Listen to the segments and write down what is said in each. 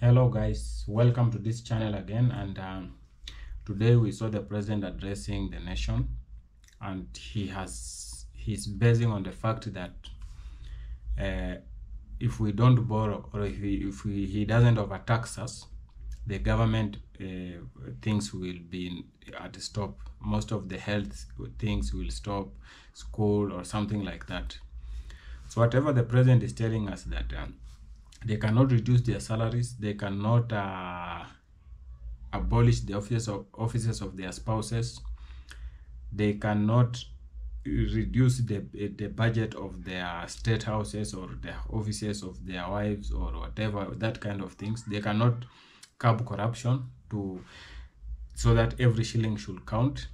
hello guys. Welcome to this channel again and um, today we saw the president addressing the nation and he has he's basing on the fact that uh, if we don't borrow or if, we, if we, he doesn't overtax us the government uh, things will be at a stop. Most of the health things will stop school or something like that. So whatever the president is telling us that um, they cannot reduce their salaries they cannot uh, abolish the offices of offices of their spouses. They cannot reduce the the budget of their state houses or the offices of their wives or whatever that kind of things. They cannot curb corruption to so that every shilling should count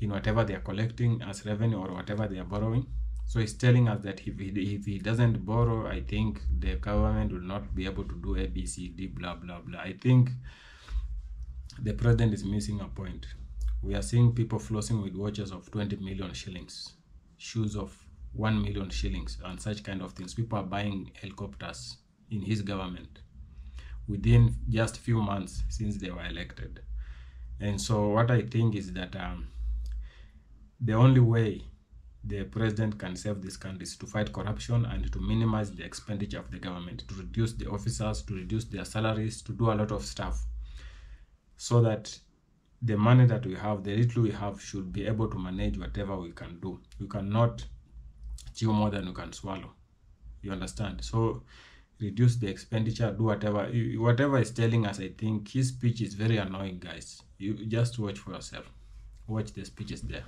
in whatever they are collecting as revenue or whatever they are borrowing so he's telling us that if he, if he doesn't borrow i think the government will not be able to do a b c d blah blah blah. I think the president is missing a point. We are seeing people flossing with watches of 20 million shillings shoes of 1 million shillings and such kind of things. People are buying helicopters in his government within just a few months since they were elected. And so what i think is that um, the only way the president can save this country is to fight corruption and to minimize the expenditure of the government to reduce the officers to reduce their salaries to do a lot of stuff. So that the money that we have the little we have should be able to manage whatever we can do. We cannot chew more than we can swallow. You understand? So reduce the expenditure do whatever. Whatever is telling us i think his speech is very annoying guys. You just watch for yourself. Watch the speeches there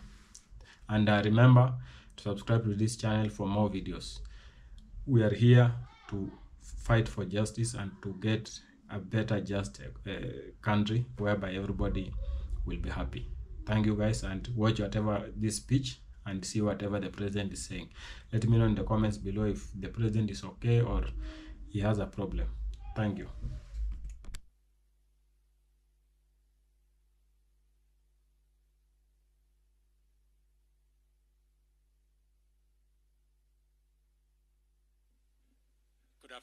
and uh, remember to subscribe to this channel for more videos. We are here to fight for justice and to get a better just uh, country whereby everybody will be happy. Thank you guys and watch whatever this speech and see whatever the president is saying. Let me know in the comments below if the president is okay or he has a problem. Thank you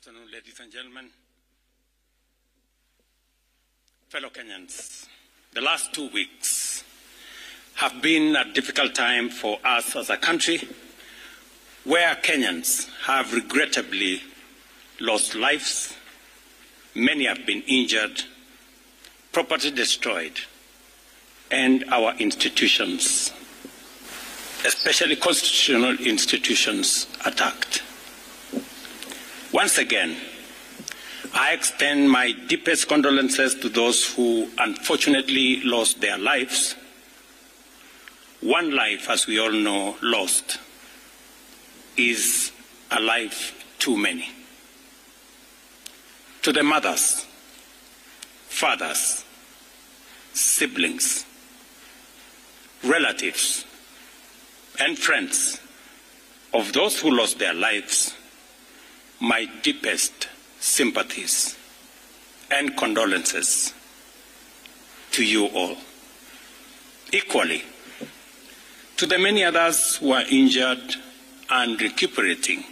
afternoon, ladies and gentlemen. Fellow Kenyans, the last two weeks have been a difficult time for us as a country where Kenyans have regrettably lost lives, many have been injured, property destroyed, and our institutions, especially constitutional institutions, attacked. Once again, I extend my deepest condolences to those who unfortunately lost their lives. One life, as we all know, lost is a life too many. To the mothers, fathers, siblings, relatives, and friends of those who lost their lives, my deepest sympathies and condolences to you all. Equally, to the many others who are injured and recuperating,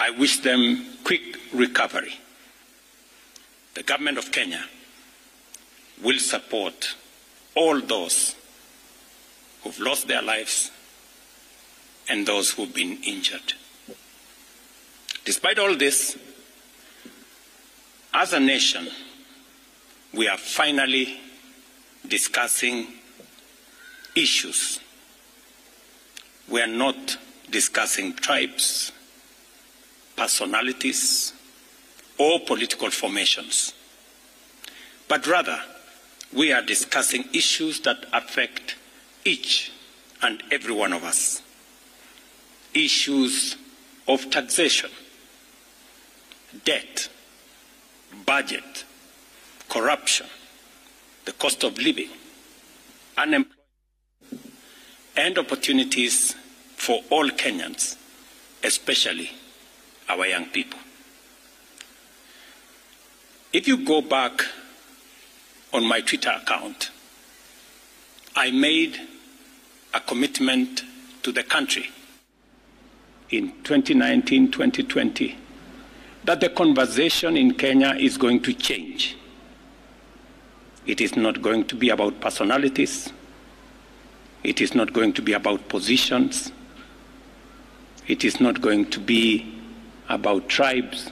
I wish them quick recovery. The government of Kenya will support all those who've lost their lives and those who've been injured. Despite all this, as a nation, we are finally discussing issues. We are not discussing tribes, personalities, or political formations, but rather we are discussing issues that affect each and every one of us. Issues of taxation, debt, budget, corruption, the cost of living, unemployment, and opportunities for all Kenyans, especially our young people. If you go back on my Twitter account, I made a commitment to the country in 2019 2020 that the conversation in Kenya is going to change. It is not going to be about personalities. It is not going to be about positions. It is not going to be about tribes.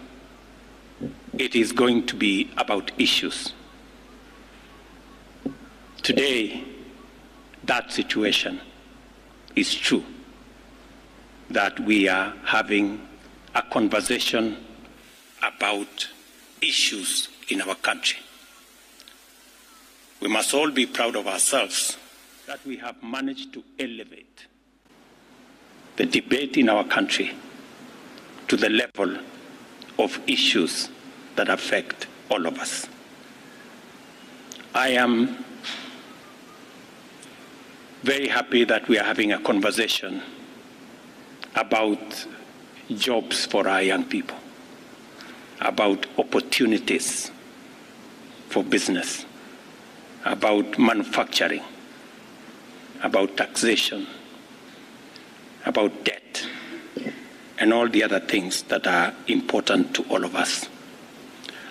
It is going to be about issues. Today, that situation is true, that we are having a conversation about issues in our country. We must all be proud of ourselves that we have managed to elevate the debate in our country to the level of issues that affect all of us. I am very happy that we are having a conversation about jobs for our young people, about opportunities for business, about manufacturing, about taxation, about debt, and all the other things that are important to all of us.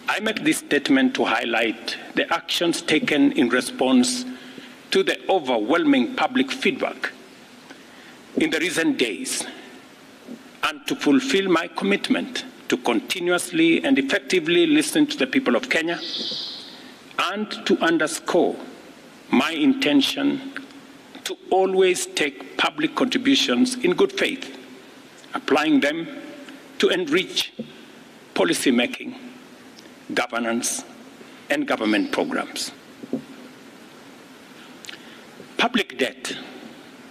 I make this statement to highlight the actions taken in response to the overwhelming public feedback in the recent days and to fulfill my commitment to continuously and effectively listen to the people of Kenya and to underscore my intention to always take public contributions in good faith, applying them to enrich policy making, governance, and government programs. Public debt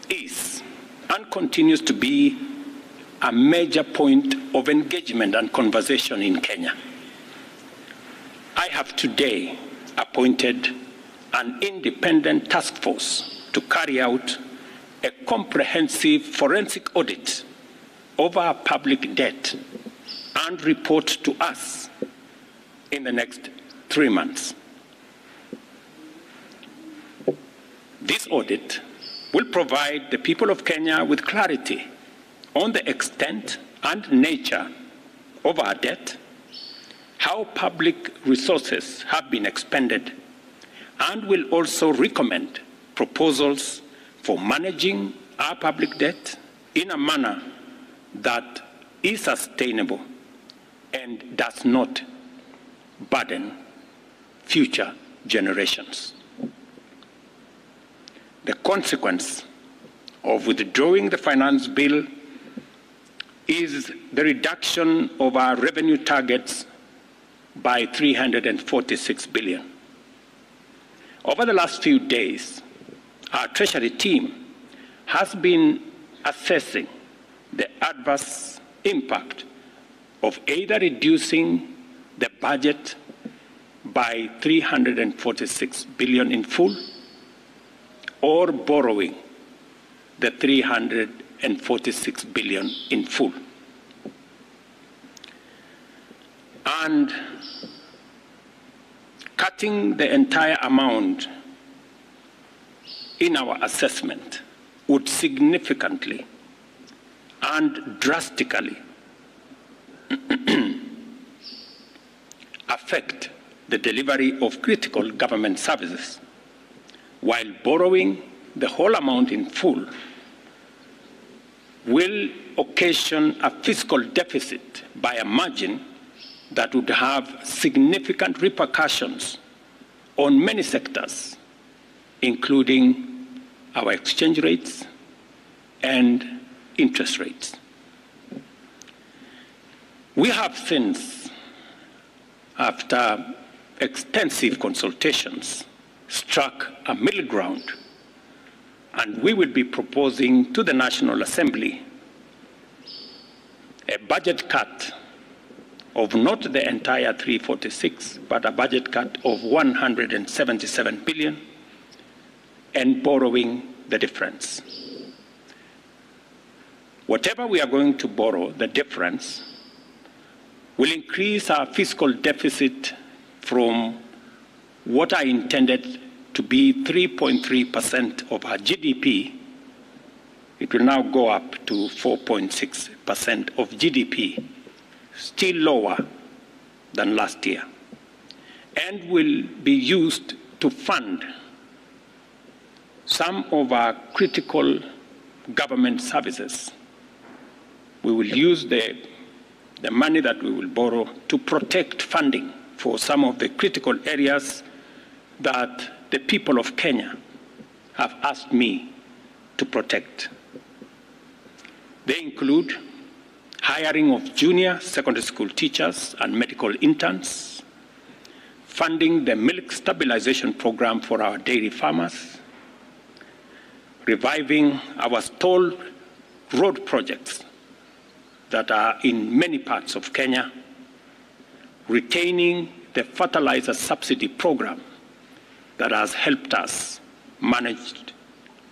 is and continues to be a major point of engagement and conversation in Kenya. I have today appointed an independent task force to carry out a comprehensive forensic audit of our public debt and report to us in the next three months. This audit will provide the people of Kenya with clarity on the extent and nature of our debt, how public resources have been expended, and will also recommend proposals for managing our public debt in a manner that is sustainable and does not burden future generations. The consequence of withdrawing the finance bill is the reduction of our revenue targets by 346 billion. Over the last few days, our Treasury team has been assessing the adverse impact of either reducing the budget by 346 billion in full or borrowing the 346 billion in full. And cutting the entire amount in our assessment would significantly and drastically affect the delivery of critical government services, while borrowing the whole amount in full will occasion a fiscal deficit by a margin that would have significant repercussions on many sectors, including our exchange rates and interest rates. We have since, after extensive consultations, struck a middle ground, and we will be proposing to the National Assembly a budget cut of not the entire 346, but a budget cut of 177 billion and borrowing the difference. Whatever we are going to borrow, the difference, will increase our fiscal deficit from what I intended to be 3.3% of our GDP. It will now go up to 4.6% of GDP, still lower than last year and will be used to fund some of our critical government services. We will use the, the money that we will borrow to protect funding for some of the critical areas that the people of Kenya have asked me to protect. They include hiring of junior secondary school teachers and medical interns, funding the milk stabilization program for our dairy farmers, reviving our stalled road projects that are in many parts of Kenya, retaining the fertilizer subsidy program that has helped us manage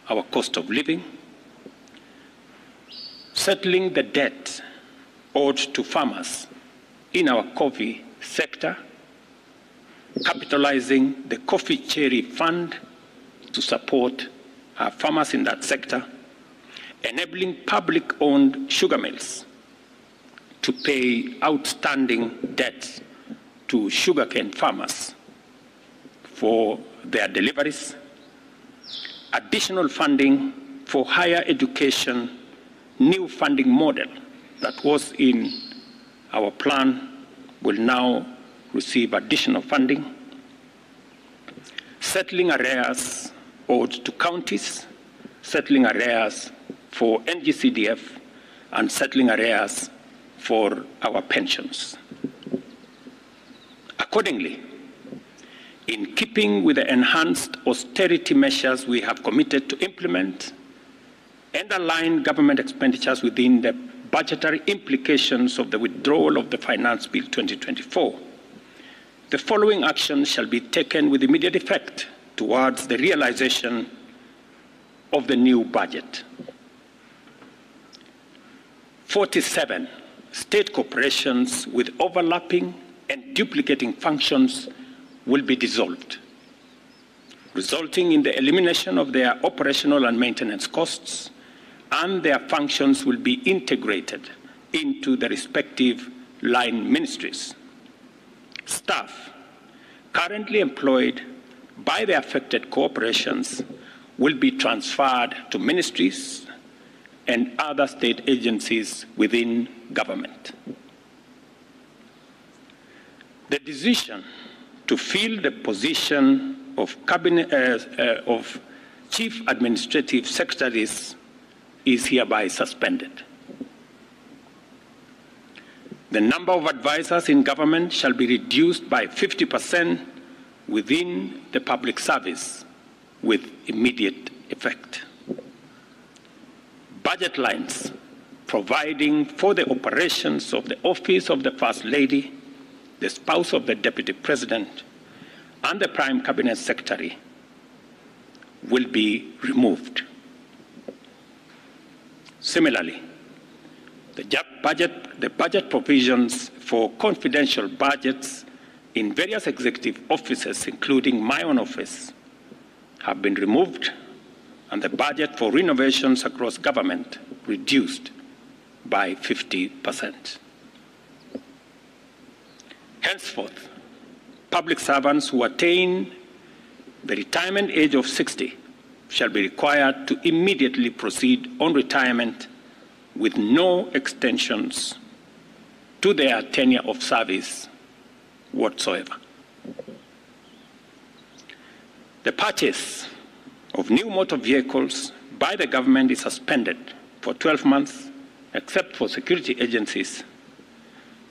our cost of living, settling the debt owed to farmers in our coffee sector, capitalizing the coffee cherry fund to support our farmers in that sector, enabling public owned sugar mills to pay outstanding debts to sugarcane farmers for their deliveries, additional funding for higher education, new funding model that was in our plan will now receive additional funding, settling arrears owed to counties, settling arrears for NGCDF, and settling arrears for our pensions. Accordingly, in keeping with the enhanced austerity measures we have committed to implement and align government expenditures within the budgetary implications of the withdrawal of the Finance Bill 2024, the following actions shall be taken with immediate effect towards the realization of the new budget. 47 state corporations with overlapping and duplicating functions will be dissolved, resulting in the elimination of their operational and maintenance costs, and their functions will be integrated into the respective line ministries. Staff currently employed by the affected corporations will be transferred to ministries and other state agencies within government. The decision to fill the position of, cabinet, uh, uh, of chief administrative secretaries is hereby suspended. The number of advisors in government shall be reduced by 50% within the public service with immediate effect. Budget lines providing for the operations of the office of the First Lady, the spouse of the Deputy President, and the Prime Cabinet Secretary will be removed. Similarly, the budget, the budget provisions for confidential budgets in various executive offices, including my own office, have been removed and the budget for renovations across government reduced by 50%. Henceforth, public servants who attain the retirement age of 60 shall be required to immediately proceed on retirement with no extensions to their tenure of service whatsoever. The purchase of new motor vehicles by the government is suspended for 12 months, except for security agencies,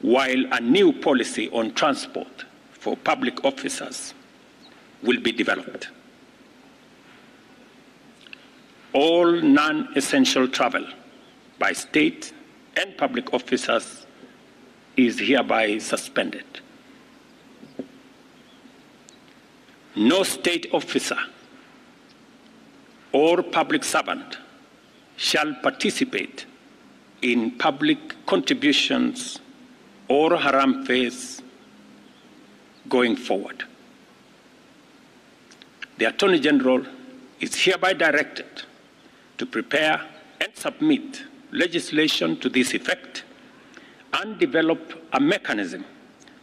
while a new policy on transport for public officers will be developed. All non essential travel by state and public officers is hereby suspended. No state officer or public servant shall participate in public contributions or harambees going forward. The Attorney General is hereby directed to prepare and submit legislation to this effect and develop a mechanism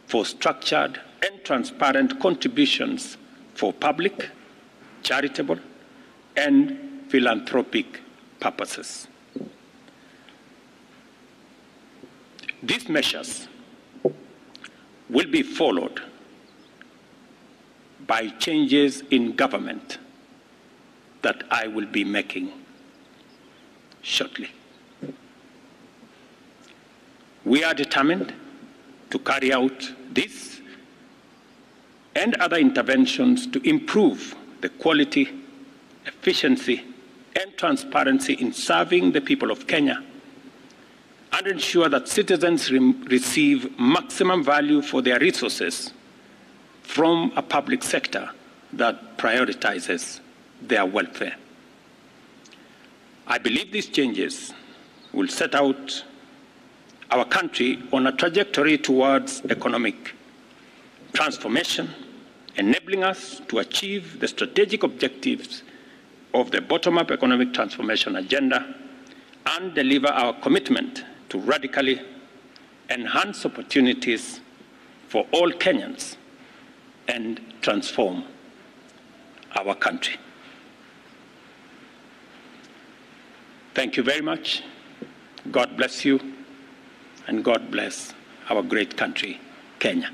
for structured and transparent contributions for public, charitable, and philanthropic purposes. These measures will be followed by changes in government that I will be making shortly. We are determined to carry out this and other interventions to improve the quality, efficiency, and transparency in serving the people of Kenya and ensure that citizens re receive maximum value for their resources from a public sector that prioritizes their welfare. I believe these changes will set out our country on a trajectory towards economic transformation, enabling us to achieve the strategic objectives of the bottom up economic transformation agenda and deliver our commitment to radically enhance opportunities for all Kenyans and transform our country. Thank you very much. God bless you, and God bless our great country, Kenya.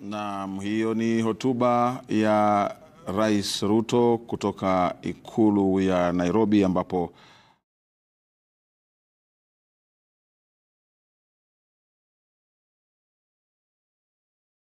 Naam, hiyo ni hotuba ya Rais Ruto kutoka ikulu ya Nairobi ambapo